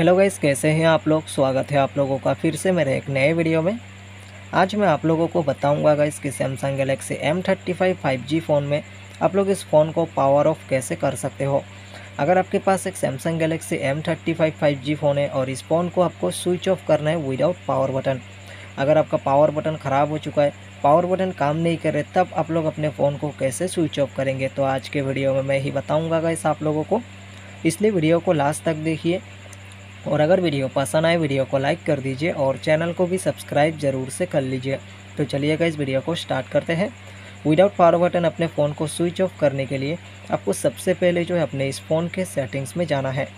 Hello guys, कैसे हैं आप लोग? स्वागत है आप लोगों का फिर से मेरे एक नए वीडियो में। आज मैं आप लोगों को बताऊँगा गाइस कि Samsung Galaxy M thirty five five G phone में आप लोग इस फ़ोन को पावर ऑफ़ कैसे कर सकते हो। अगर आपके पास एक Samsung Galaxy M thirty five five G phone है और इस फ़ोन को आपको स्विच ऑफ़ करना है विदाउट पावर बटन अगर आपका पावर बटन ख़राब हो चुका है पावर बटन काम नहीं कर रहे, तब आप लोग अपने फ़ोन को कैसे स्विच ऑफ़ करेंगे? तो आज के वीडियो में मैं ही बताऊँगा गाइस आप लोगों को। इसलिए वीडियो को लास्ट तक देखिए। और अगर वीडियो पसंद आए, वीडियो को लाइक कर दीजिए और चैनल को भी सब्सक्राइब ज़रूर से कर लीजिए। तो चलिएगा इस वीडियो को स्टार्ट करते हैं। विदाउट पावर बटन अपने फ़ोन को स्विच ऑफ़ करने के लिए आपको सबसे पहले जो है, अपने इस फ़ोन के सेटिंग्स में जाना है।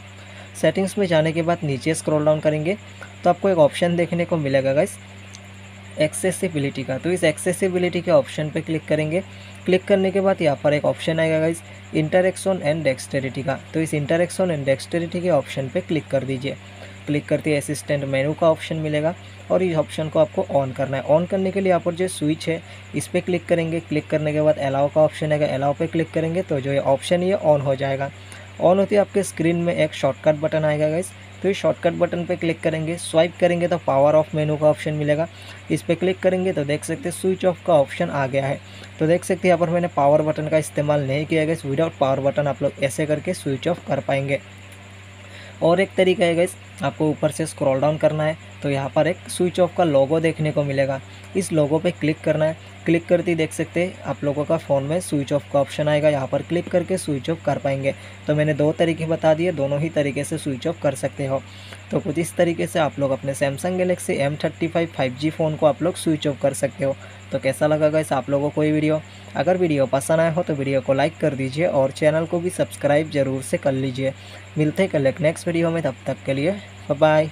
सेटिंग्स में जाने के बाद नीचे स्क्रॉल डाउन करेंगे। तो आपको एक ऑप्शन देखने को मिलेगा गाइस एक्सेसिबिलिटी का। तो इस एक्सेसिबिलिटी के ऑप्शन पे क्लिक करेंगे। क्लिक करने के बाद यहाँ पर एक ऑप्शन आएगा गाइस इंटरेक्शन एंड डेक्सटेरिटी का। तो इस इंटरेक्शन एंड डेक्सटेरिटी के ऑप्शन पे क्लिक कर दीजिए। क्लिक करते ही असिस्टेंट मेनू का ऑप्शन मिलेगा और इस ऑप्शन को आपको ऑन करना है। ऑन करने के लिए यहाँ पर जो स्विच है, इस पर क्लिक करेंगे। क्लिक करने के बाद अलाउ का ऑप्शन आएगा। अलाउ पर क्लिक करेंगे तो जो ये ऑप्शन ये ऑन हो जाएगा। ऑन होती है आपके स्क्रीन में एक शॉर्टकट बटन आएगा गाइस इस शॉर्टकट बटन पर क्लिक करेंगे। स्वाइप करेंगे तो पावर ऑफ़ मेनू का ऑप्शन मिलेगा। इस पर क्लिक करेंगे तो देख सकते हैं स्विच ऑफ़ का ऑप्शन आ गया है। तो देख सकते यहाँ पर मैंने पावर बटन का इस्तेमाल नहीं किया गया विदाउट पावर बटन आप लोग ऐसे करके स्विच ऑफ़ कर पाएँगे। और एक तरीका है गाइस आपको ऊपर से स्क्रॉल डाउन करना है तो यहाँ पर एक स्विच ऑफ़ का लोगो देखने को मिलेगा। इस लोगो पे क्लिक करना है। क्लिक करते ही देख सकते हैं, आप लोगों का फ़ोन में स्विच ऑफ़ का ऑप्शन आएगा। यहाँ पर क्लिक करके स्विच ऑफ़ कर पाएँगे। तो मैंने दो तरीके बता दिए, दोनों ही तरीके से स्विच ऑफ़ कर सकते हो। तो कुछ इस तरीके से आप लोग अपने Samsung Galaxy M thirty five five G phone को आप लोग स्विच ऑफ़ कर सकते हो। तो कैसा लगा गाइस आप लोगों को ये वीडियो अगर वीडियो पसंद आया हो तो वीडियो को लाइक कर दीजिए और चैनल को भी सब्सक्राइब ज़रूर से कर लीजिए। मिलते हैं कल नेक्स्ट वीडियो में, तब तक के लिए बाय